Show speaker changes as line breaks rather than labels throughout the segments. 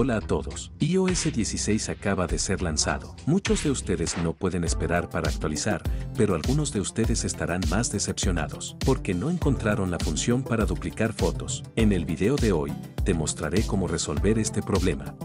Hola a todos. iOS 16 acaba de ser lanzado. Muchos de ustedes no pueden esperar para actualizar, pero algunos de ustedes estarán más decepcionados, porque no encontraron la función para duplicar fotos. En el video de hoy, te mostraré cómo resolver este problema.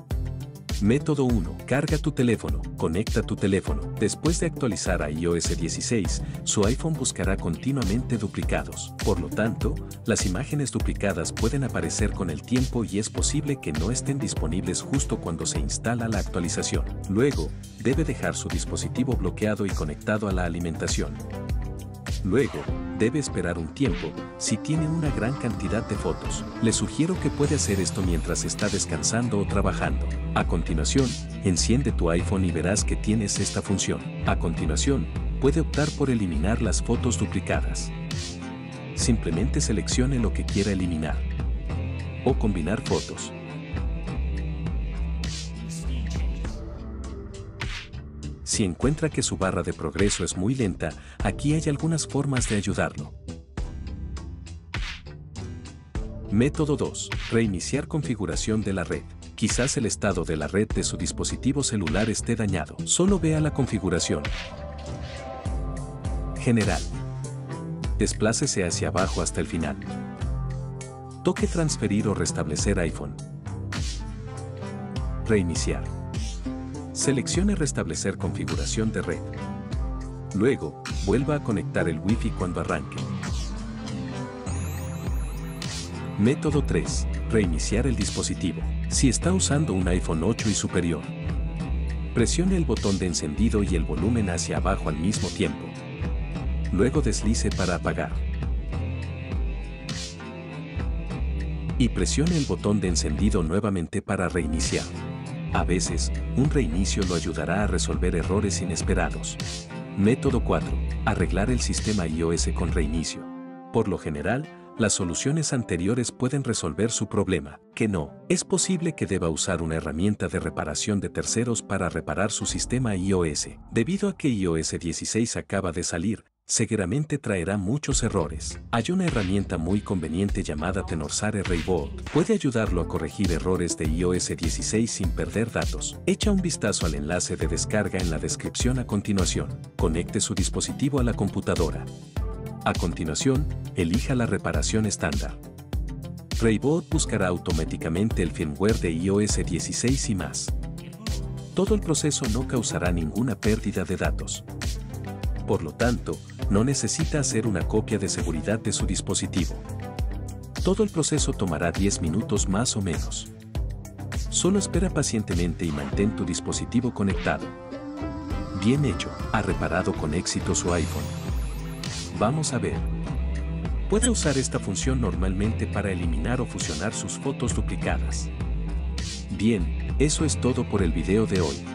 Método 1. Carga tu teléfono. Conecta tu teléfono. Después de actualizar a iOS 16, su iPhone buscará continuamente duplicados. Por lo tanto, las imágenes duplicadas pueden aparecer con el tiempo y es posible que no estén disponibles justo cuando se instala la actualización. Luego, debe dejar su dispositivo bloqueado y conectado a la alimentación. Luego, debe esperar un tiempo si tiene una gran cantidad de fotos. Le sugiero que puede hacer esto mientras está descansando o trabajando. A continuación, enciende tu iPhone y verás que tienes esta función. A continuación, puede optar por eliminar las fotos duplicadas. Simplemente seleccione lo que quiera eliminar. O combinar fotos. Si encuentra que su barra de progreso es muy lenta, aquí hay algunas formas de ayudarlo. Método 2. Reiniciar configuración de la red. Quizás el estado de la red de su dispositivo celular esté dañado. Solo vea la configuración. General. Desplácese hacia abajo hasta el final. Toque transferir o restablecer iPhone. Reiniciar. Seleccione Restablecer configuración de red. Luego, vuelva a conectar el Wi-Fi cuando arranque. Método 3. Reiniciar el dispositivo. Si está usando un iPhone 8 y superior, presione el botón de encendido y el volumen hacia abajo al mismo tiempo. Luego deslice para apagar. Y presione el botón de encendido nuevamente para reiniciar. A veces, un reinicio lo ayudará a resolver errores inesperados. Método 4. Arreglar el sistema iOS con reinicio. Por lo general, las soluciones anteriores pueden resolver su problema, que no. Es posible que deba usar una herramienta de reparación de terceros para reparar su sistema iOS. Debido a que iOS 16 acaba de salir, seguramente traerá muchos errores. Hay una herramienta muy conveniente llamada Tenorsare Raybold. Puede ayudarlo a corregir errores de iOS 16 sin perder datos. Echa un vistazo al enlace de descarga en la descripción a continuación. Conecte su dispositivo a la computadora. A continuación, elija la reparación estándar. Raybot buscará automáticamente el firmware de iOS 16 y más. Todo el proceso no causará ninguna pérdida de datos. Por lo tanto, no necesita hacer una copia de seguridad de su dispositivo. Todo el proceso tomará 10 minutos más o menos. Solo espera pacientemente y mantén tu dispositivo conectado. Bien hecho, ha reparado con éxito su iPhone. Vamos a ver. Puede usar esta función normalmente para eliminar o fusionar sus fotos duplicadas. Bien, eso es todo por el video de hoy.